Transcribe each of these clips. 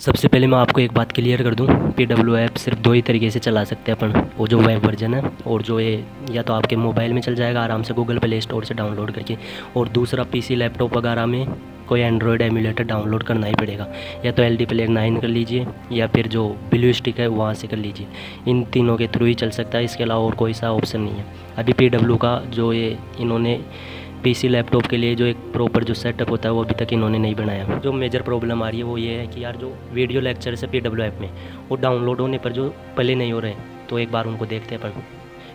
सबसे पहले मैं आपको एक बात क्लियर कर दूँ पी डब्ल्यू ऐप सिर्फ़ दो ही तरीके से चला सकते हैं अपन। वो जो वेब वर्जन है और जो ये, या तो आपके मोबाइल में चल जाएगा आराम से गूगल प्ले स्टोर से डाउनलोड करके। और दूसरा पीसी लैपटॉप वगैरह में कोई एंड्रॉयड एमुलेटर डाउनलोड करना ही पड़ेगा। या तो एल डी प्लेयर नाइन कर लीजिए, या फिर जो ब्लू स्टिक है वहाँ से कर लीजिए। इन तीनों के थ्रू ही चल सकता है, इसके अलावा और कोई सा ऑप्शन नहीं है। अभी पी का जो ये इन्होंने पीसी लैपटॉप के लिए जो एक प्रॉपर जो सेटअप होता है वो अभी तक इन्होंने नहीं बनाया। जो मेजर प्रॉब्लम आ रही है वो ये है कि यार जो वीडियो लेक्चर है पी में वो डाउनलोड होने पर जो प्ले नहीं हो रहे तो एक बार उनको देखते हैं अपन।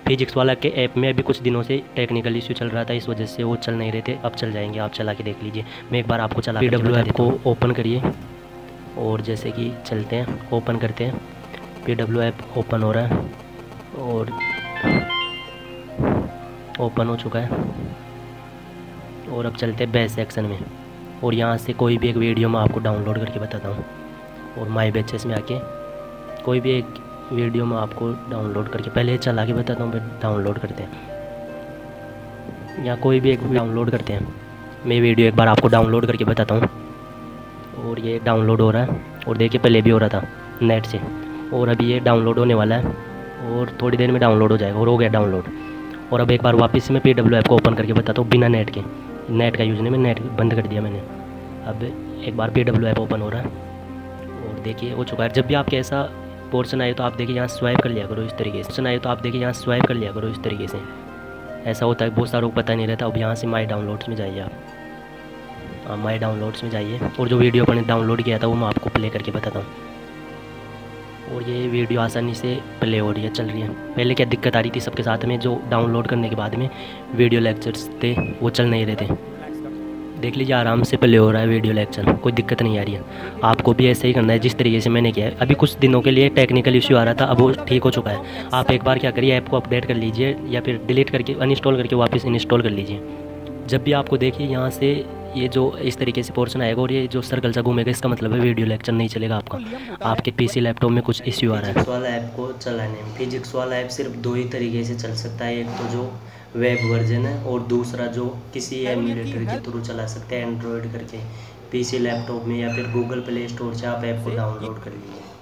फिजिक्स वाला के ऐप में अभी कुछ दिनों से टेक्निकल इश्यू चल रहा था इस वजह से वो चल नहीं रहे थे। अब चल जाएँगे आप चला के देख लीजिए। मैं एक बार आपको चला पी डब्ल्यू ऐप को ओपन करिए। और जैसे कि चलते हैं ओपन करते हैं। पी डब्ल्यू ऐप ओपन हो रहा है। और ओपन हो चुका है। और अब चलते हैं बेस सेक्शन में। और यहाँ से कोई भी एक वीडियो मैं आपको डाउनलोड करके बताता हूँ। और माई बेचेस में आके कोई भी एक वीडियो मैं आपको डाउनलोड करके पहले चला के बताता हूँ, फिर डाउनलोड करते हैं। या कोई भी एक डाउनलोड करते हैं, मैं वीडियो एक बार आपको डाउनलोड करके बताता हूँ। और ये डाउनलोड हो रहा है, और देखिए पहले भी हो रहा था नेट से। और अभी ये डाउनलोड होने वाला है, और थोड़ी देर में डाउनलोड हो जाएगा, और हो गया डाउनलोड। और अब एक बार वापस मैं पी डब्ल्यू ऐप को ओपन करके बताता हूँ, बिना नेट के। नेट का यूज़ नहीं मैं नेट बंद कर दिया मैंने। अब एक बार पी डब्ल्यू ऐप ओपन हो रहा है और देखिए, हो चुका है। जब भी आपके ऐसा पोर्सन आए तो आप देखिए यहाँ स्वाइप कर लिया करो इस तरीके से। पोर्सन आए तो आप देखिए यहाँ स्वाइप कर लिया करो इस तरीके से। ऐसा होता है, बहुत सारों को पता नहीं रहता। अब यहाँ से माई डाउनलोड्स में जाइए आप। माई डाउनलोड्स में जाइए। और जो वीडियो अपने डाउनलोड किया था वो मैं आपको प्ले करके बताता हूँ। ये वीडियो आसानी से प्ले हो रही है चल रही है। पहले क्या दिक्कत आ रही थी सबके साथ में? जो डाउनलोड करने के बाद में वीडियो लेक्चर्स थे, वो चल नहीं रहे थे। देख लीजिए, आराम से प्ले हो रहा है वीडियो लेक्चर। कोई दिक्कत नहीं आ रही है। आपको भी ऐसे ही करना है, जिस तरीके से मैंने किया है। अभी कुछ दिनों के लिए टेक्निकल इश्यू आ रहा था, अब वो ठीक हो चुका है। आप एक बार क्या करिए ऐप को अपडेट कर लीजिए या फिर डिलीट करके अनइंस्टॉल करके वापस इंस्टॉल कर लीजिए। जब भी आपको देखिए, यहाँ से ये जो इस तरीके से पोर्शन आएगा और ये जो सर्कल सा घूमेगा इसका मतलब है वीडियो लेक्चर नहीं चलेगा आपका। आपके पीसी लैपटॉप में कुछ इश्यू आ रहा है। वाला ऐप को चलाने में फिजिक्स वाला ऐप सिर्फ़ दो ही तरीके से चल सकता है। एक तो जो वेब वर्जन है और दूसरा जो किसी एमुलेटर के थ्रू चला सकते हैं एंड्रॉयड करके। पीसी लैपटॉप में या फिर गूगल प्ले स्टोर से आप ऐप को डाउनलोड कर लीजिए।